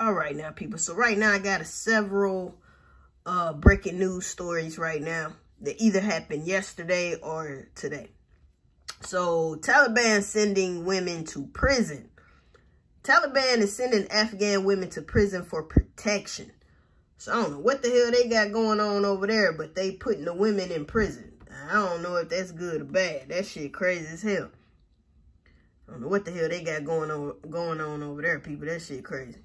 All right now, people. So right now I got a several uh, breaking news stories right now that either happened yesterday or today. So Taliban sending women to prison. Taliban is sending Afghan women to prison for protection. So I don't know what the hell they got going on over there, but they putting the women in prison. I don't know if that's good or bad. That shit crazy as hell. I don't know what the hell they got going on going on over there, people. That shit crazy.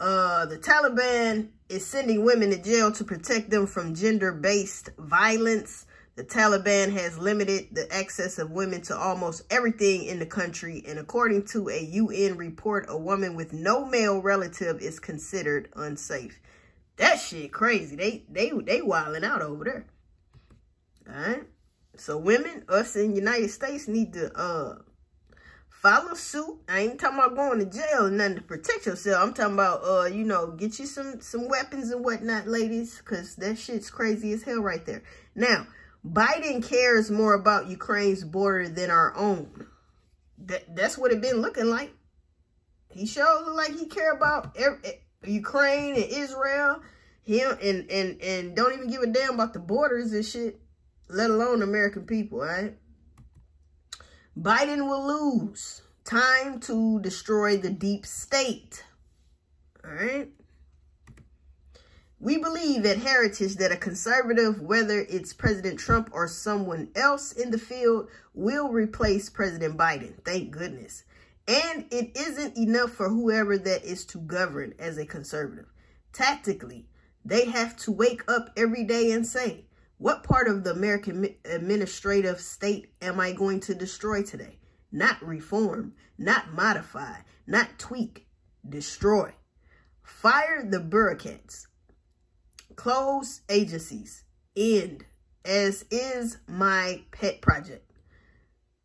Uh, the Taliban is sending women to jail to protect them from gender-based violence. The Taliban has limited the access of women to almost everything in the country. And according to a UN report, a woman with no male relative is considered unsafe. That shit crazy. They they they wilding out over there. All right. So women, us in United States need to uh follow suit. I ain't talking about going to jail and nothing to protect yourself. I'm talking about, uh, you know, get you some, some weapons and whatnot, ladies, because that shit's crazy as hell right there. Now, Biden cares more about Ukraine's border than our own. That That's what it been looking like. He sure look like he care about every, Ukraine and Israel, him, and, and, and don't even give a damn about the borders and shit, let alone American people, right? Biden will lose. Time to destroy the deep state. All right. We believe at Heritage that a conservative, whether it's President Trump or someone else in the field, will replace President Biden. Thank goodness. And it isn't enough for whoever that is to govern as a conservative. Tactically, they have to wake up every day and say, what part of the American administrative state am I going to destroy today? Not reform, not modify, not tweak, destroy. Fire the bureaucrats. Close agencies. End. As is my pet project.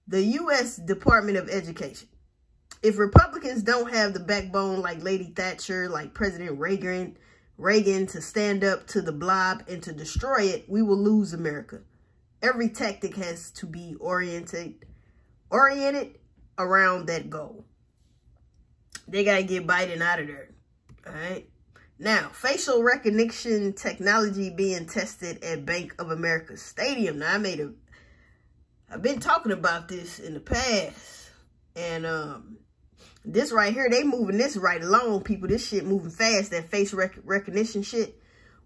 The U.S. Department of Education. If Republicans don't have the backbone like Lady Thatcher, like President Reagan, Reagan to stand up to the blob and to destroy it, we will lose America. Every tactic has to be oriented, oriented around that goal. They got to get Biden out of there. All right. Now, facial recognition technology being tested at Bank of America Stadium. Now, I made a, I've been talking about this in the past. And um, this right here, they moving this right along, people. This shit moving fast, that face rec recognition shit.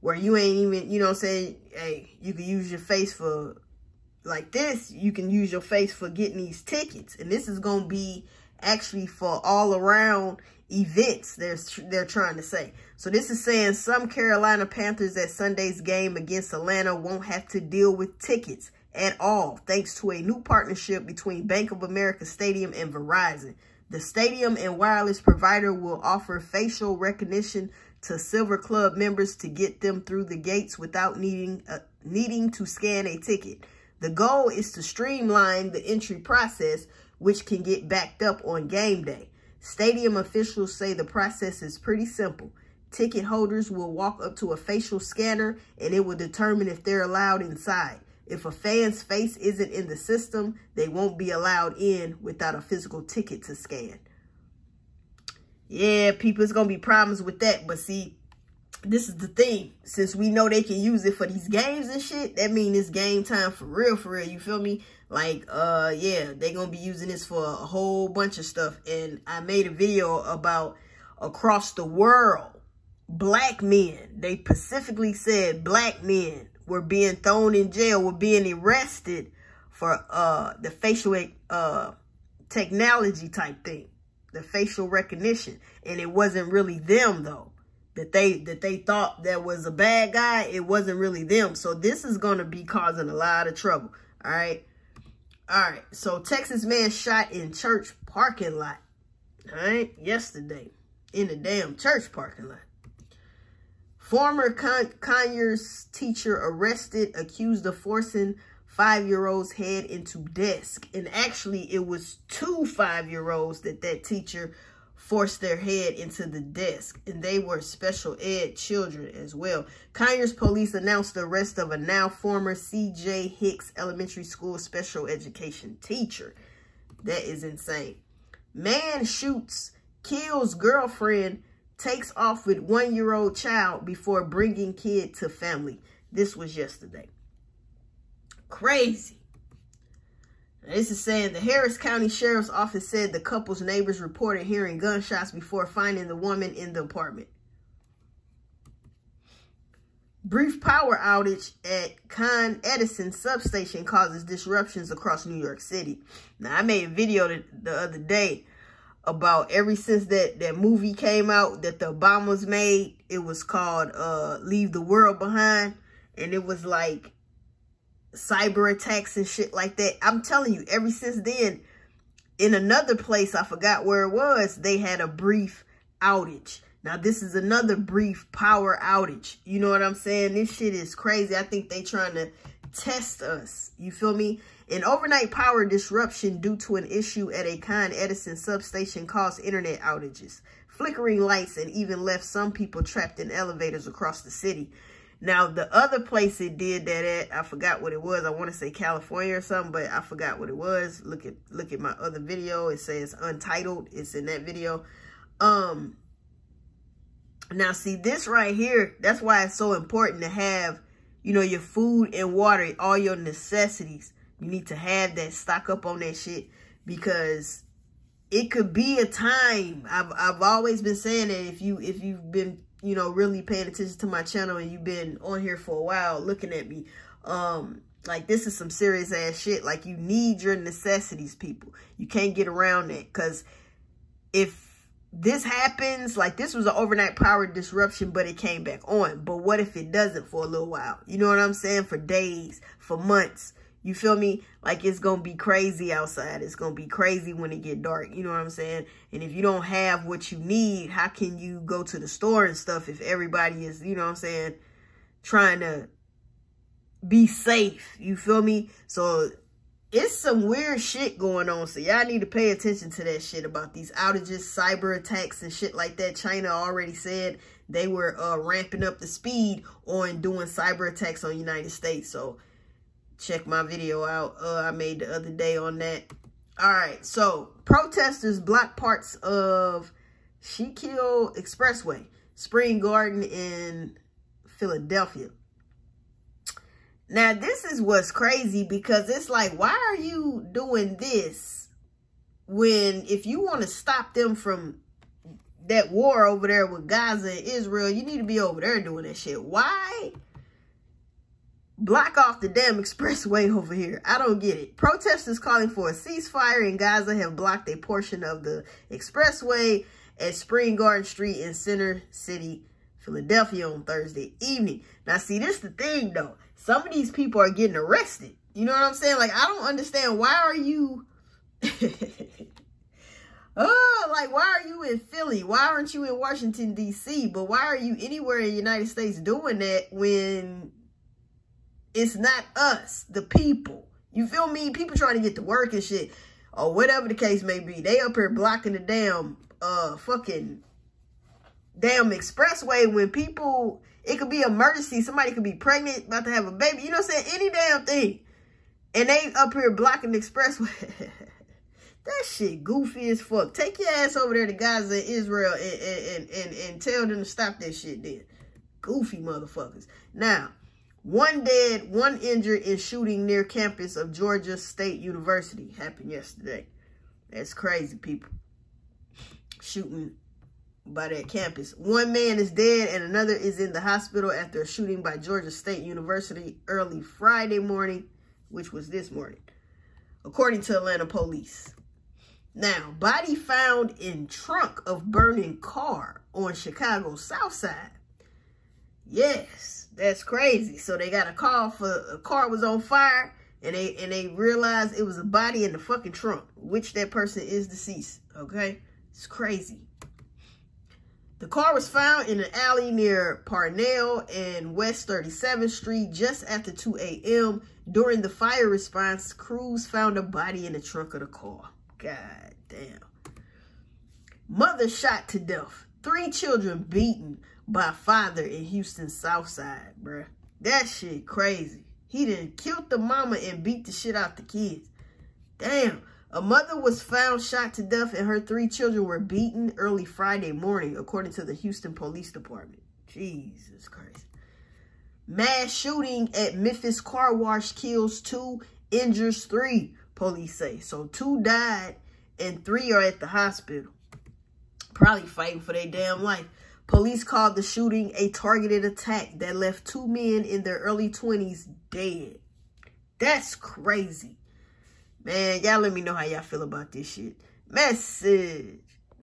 Where you ain't even, you know what I'm saying? Hey, you can use your face for, like this, you can use your face for getting these tickets. And this is going to be actually for all around events they're, they're trying to say. So this is saying some Carolina Panthers at Sunday's game against Atlanta won't have to deal with tickets at all, thanks to a new partnership between Bank of America Stadium and Verizon. The stadium and wireless provider will offer facial recognition to Silver Club members to get them through the gates without needing uh, needing to scan a ticket. The goal is to streamline the entry process, which can get backed up on game day. Stadium officials say the process is pretty simple. Ticket holders will walk up to a facial scanner and it will determine if they're allowed inside. If a fan's face isn't in the system, they won't be allowed in without a physical ticket to scan. Yeah, people, it's going to be problems with that. But see, this is the thing. Since we know they can use it for these games and shit, that means it's game time for real, for real. You feel me? Like, uh, yeah, they going to be using this for a whole bunch of stuff. And I made a video about across the world, black men. They specifically said black men were being thrown in jail, were being arrested for uh, the facial uh, technology type thing, the facial recognition. And it wasn't really them, though. That they that they thought that was a bad guy, it wasn't really them. So this is going to be causing a lot of trouble. All right. All right. So Texas man shot in church parking lot. All right. Yesterday in the damn church parking lot. Former Con Conyers teacher arrested, accused of forcing five-year-old's head into desk. And actually, it was two five-year-olds that that teacher forced their head into the desk. And they were special ed children as well. Conyers police announced the arrest of a now former C.J. Hicks Elementary School special education teacher. That is insane. Man shoots, kills girlfriend takes off with one-year-old child before bringing kid to family. This was yesterday. Crazy. This is saying the Harris County Sheriff's Office said the couple's neighbors reported hearing gunshots before finding the woman in the apartment. Brief power outage at Con Edison substation causes disruptions across New York City. Now, I made a video the, the other day about ever since that, that movie came out that the Obamas made. It was called uh, Leave the World Behind. And it was like cyber attacks and shit like that. I'm telling you, ever since then, in another place, I forgot where it was, they had a brief outage. Now, this is another brief power outage. You know what I'm saying? This shit is crazy. I think they trying to test us. You feel me? An overnight power disruption due to an issue at a Con Edison substation caused internet outages, flickering lights, and even left some people trapped in elevators across the city. Now, the other place it did that at, I forgot what it was. I want to say California or something, but I forgot what it was. Look at look at my other video. It says Untitled. It's in that video. Um, now, see, this right here, that's why it's so important to have, you know, your food and water, all your necessities. You need to have that, stock up on that shit because it could be a time. I've, I've always been saying that if, you, if you've been, you know, really paying attention to my channel and you've been on here for a while looking at me, um, like this is some serious ass shit. Like you need your necessities, people. You can't get around that because if this happens, like this was an overnight power disruption, but it came back on. But what if it doesn't for a little while? You know what I'm saying? For days, for months. You feel me? Like it's going to be crazy outside. It's going to be crazy when it get dark. You know what I'm saying? And if you don't have what you need, how can you go to the store and stuff if everybody is, you know what I'm saying, trying to be safe. You feel me? So it's some weird shit going on. So y'all need to pay attention to that shit about these outages, cyber attacks and shit like that. China already said they were uh, ramping up the speed on doing cyber attacks on United States. So check my video out. Uh, I made the other day on that. All right. So protesters block parts of Schuylkill Expressway, Spring Garden in Philadelphia. Now, this is what's crazy because it's like, why are you doing this when if you want to stop them from that war over there with Gaza and Israel, you need to be over there doing that shit. Why block off the damn expressway over here? I don't get it. Protesters calling for a ceasefire in Gaza have blocked a portion of the expressway at Spring Garden Street in Center City, Philadelphia on Thursday evening. Now, see, this the thing, though some of these people are getting arrested. You know what I'm saying? Like, I don't understand. Why are you... oh, like, why are you in Philly? Why aren't you in Washington, D.C.? But why are you anywhere in the United States doing that when it's not us, the people? You feel me? People trying to get to work and shit. Or whatever the case may be. They up here blocking the damn uh fucking damn expressway when people it could be emergency. Somebody could be pregnant, about to have a baby. You know what I'm saying? Any damn thing. And they up here blocking the expressway. that shit goofy as fuck. Take your ass over there to Gaza and Israel and, and, and, and tell them to stop that shit then. Goofy motherfuckers. Now, one dead, one injured in shooting near campus of Georgia State University happened yesterday. That's crazy, people. Shooting by that campus. One man is dead and another is in the hospital after a shooting by Georgia State University early Friday morning, which was this morning, according to Atlanta police. Now, body found in trunk of burning car on Chicago South Side. Yes, that's crazy. So they got a call for a car was on fire and they and they realized it was a body in the fucking trunk, which that person is deceased. Okay, it's crazy. The car was found in an alley near Parnell and West 37th Street just after 2 a.m. During the fire response, crews found a body in the trunk of the car. God damn. Mother shot to death. Three children beaten by father in Houston South Side, bruh. That shit crazy. He done killed the mama and beat the shit out the kids. Damn. A mother was found shot to death and her three children were beaten early Friday morning, according to the Houston Police Department. Jesus Christ. Mass shooting at Memphis car wash kills two, injures three, police say. So two died and three are at the hospital. Probably fighting for their damn life. Police called the shooting a targeted attack that left two men in their early 20s dead. That's crazy. Man, y'all let me know how y'all feel about this shit. Message.